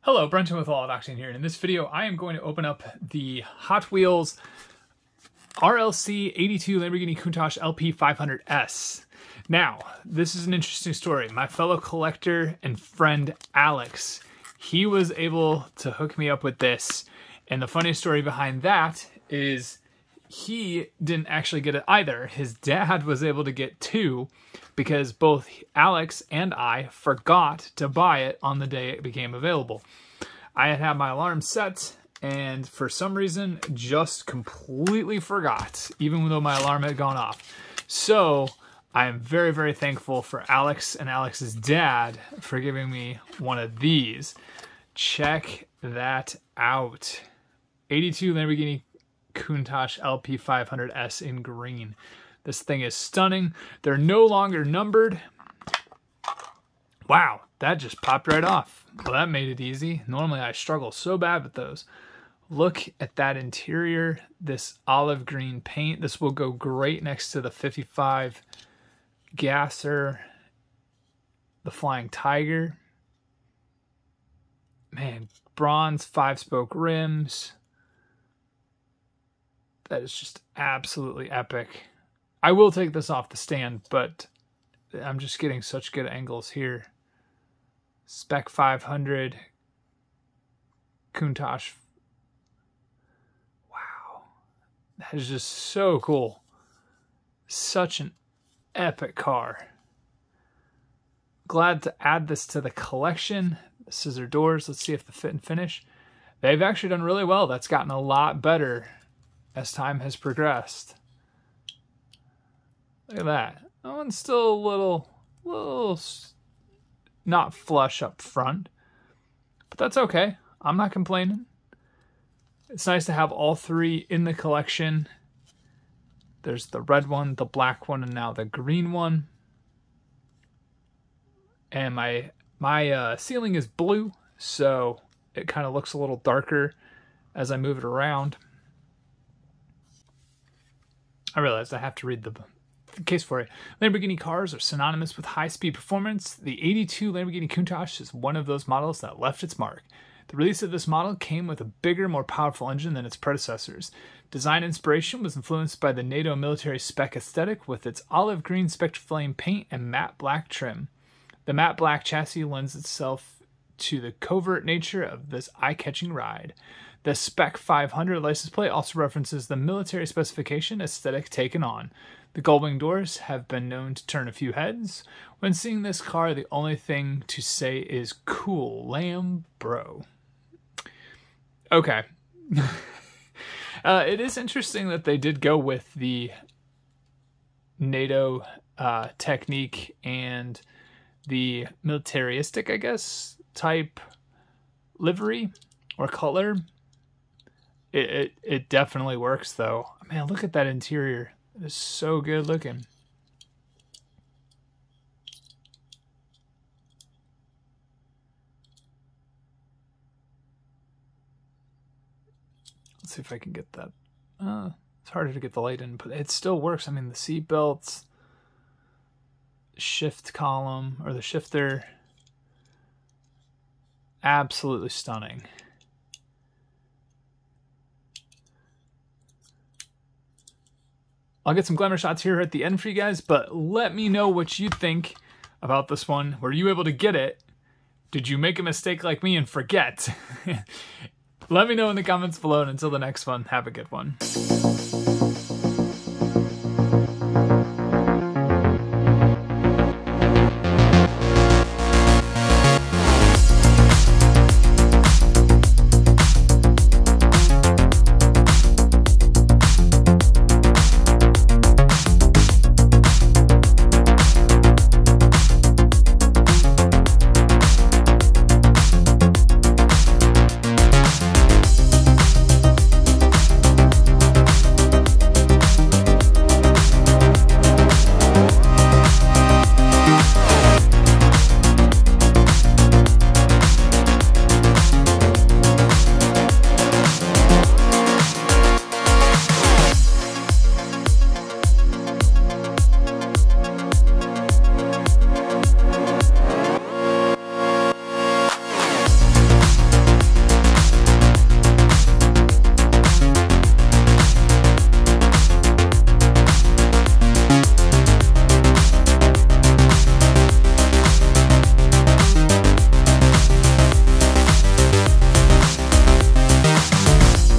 Hello, Brenton with All Out Octane here, and in this video I am going to open up the Hot Wheels RLC 82 Lamborghini Countach LP 500S. Now, this is an interesting story. My fellow collector and friend Alex, he was able to hook me up with this, and the funny story behind that is he didn't actually get it either. His dad was able to get two because both Alex and I forgot to buy it on the day it became available. I had had my alarm set and for some reason just completely forgot, even though my alarm had gone off. So I am very, very thankful for Alex and Alex's dad for giving me one of these. Check that out. 82 Lamborghini Countach LP500S in green. This thing is stunning. They're no longer numbered. Wow, that just popped right off. Well, that made it easy. Normally I struggle so bad with those. Look at that interior, this olive green paint. This will go great next to the 55 Gasser, the Flying Tiger. Man, bronze five-spoke rims. That is just absolutely epic. I will take this off the stand, but I'm just getting such good angles here. Spec 500, Countach. Wow. That is just so cool. Such an epic car. Glad to add this to the collection. Scissor doors, let's see if the fit and finish. They've actually done really well. That's gotten a lot better as time has progressed. Look at that. That one's still a little, little not flush up front, but that's okay. I'm not complaining. It's nice to have all three in the collection. There's the red one, the black one, and now the green one. And my my uh, ceiling is blue, so it kind of looks a little darker as I move it around. I realized I have to read the case for it. Lamborghini cars are synonymous with high-speed performance. The 82 Lamborghini Countach is one of those models that left its mark. The release of this model came with a bigger, more powerful engine than its predecessors. Design inspiration was influenced by the NATO military spec aesthetic with its olive green Spectraflame paint and matte black trim. The matte black chassis lends itself to the covert nature of this eye-catching ride. The Spec 500 license plate also references the military specification aesthetic taken on. The gullwing doors have been known to turn a few heads. When seeing this car, the only thing to say is cool, lamb bro. Okay. uh, it is interesting that they did go with the NATO uh, technique and the militaristic, I guess, type livery or color it, it, it definitely works though. Man, look at that interior. It's so good looking. Let's see if I can get that. Uh, it's harder to get the light in, but it still works. I mean, the seat belts, shift column, or the shifter, absolutely stunning. I'll get some glamour shots here at the end for you guys, but let me know what you think about this one. Were you able to get it? Did you make a mistake like me and forget? let me know in the comments below, and until the next one, have a good one.